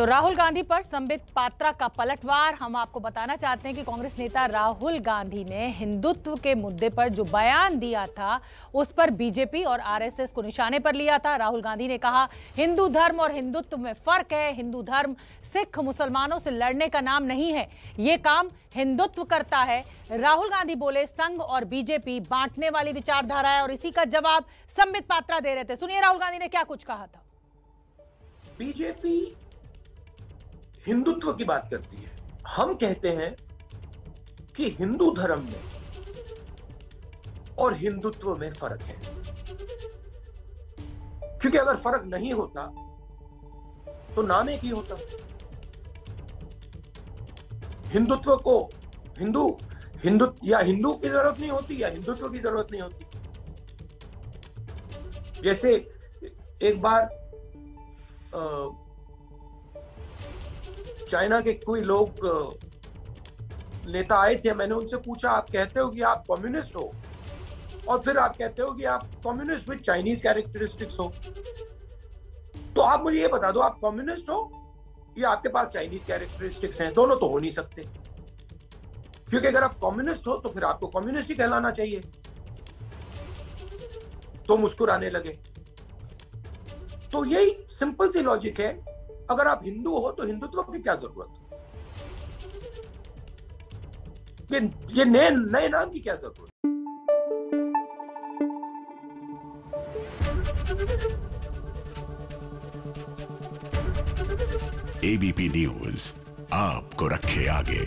तो राहुल गांधी पर संबित पात्रा का पलटवार। हम आपको बताना चाहते हैं कि कांग्रेस नेता राहुल गांधी ने हिंदुत्व के मुद्दे पर जो बयान दिया था, उस पर बीजेपी और आरएसएस को निशाने पर लिया था। राहुल गांधी ने कहा, हिंदू धर्म और हिंदुत्व में फ़र्क है। हिंदू धर्म सिख मुसलमानों से लड़ने का नाम नहीं है। ये काम हिंदुत्व करता है। राहुल गांधी बोले, संघ और बीजेपी बांटने वाली विचारधारा है और इसी का जवाब संबित पात्रा दे रहे थे। सुनिए, राहुल गांधी ने क्या कुछ कहा था। बीजेपी हिंदुत्व की बात करती है। हम कहते हैं कि हिंदू धर्म में और हिंदुत्व में फ़र्क है। क्योंकि अगर फ़र्क नहीं होता तो नाम एक ही होता। हिंदुत्व को हिंदू हिंदू या हिंदू की ज़रूरत नहीं होती या हिंदुत्व की ज़रूरत नहीं होती। जैसे एक बार चाइना के कोई लोग नेता आए थे, मैंने उनसे पूछा, आप कहते हो कि आप कम्युनिस्ट हो? और फिर आप कहते हो कि आप कम्युनिस्ट विद चाइनीज़ कैरेक्टरिस्टिक्स हो। तो आप मुझे ये बता दो, आप कम्युनिस्ट हो या आपके पास चाइनीज़ कैरेक्टरिस्टिक्स हैं? दोनों तो हो नहीं सकते। क्योंकि अगर आप कम्युनिस्ट हो तो फिर आपको कम्युनिस्ट ही कहलाना चाहिए। तो मुस्कुराने लगे। तो यही सिंपल सी लॉजिक है। अगर आप हिंदू हो तो हिंदुत्व की क्या ज़रूरत ये ये नए नए नाम की क्या ज़रूरत एबीपी न्यूज़ आपको रखे आगे।